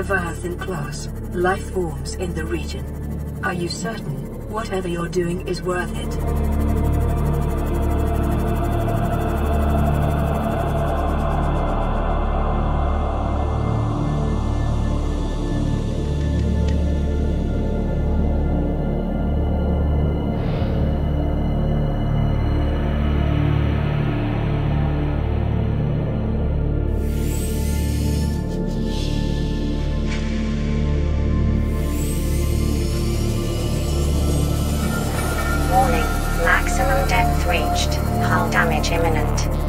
Leviathan class life forms in the region. Are you certain whatever you're doing is worth it? Damage imminent.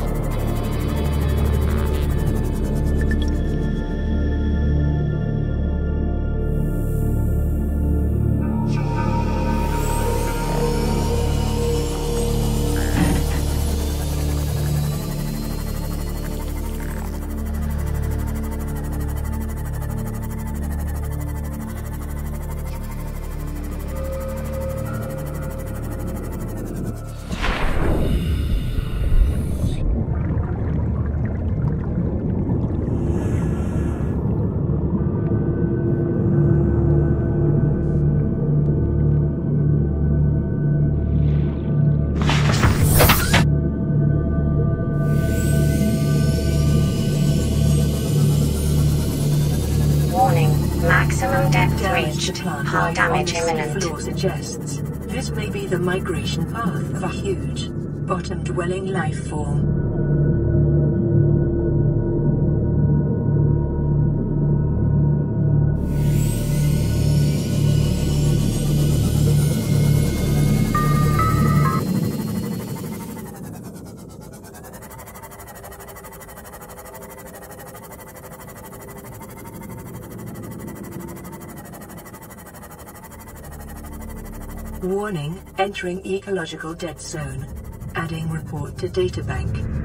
Depth Damage to plant Hull life damage imminent. seafloor suggests this may be the migration path of a huge, bottom-dwelling life form. Warning, entering ecological dead zone. Adding report to databank.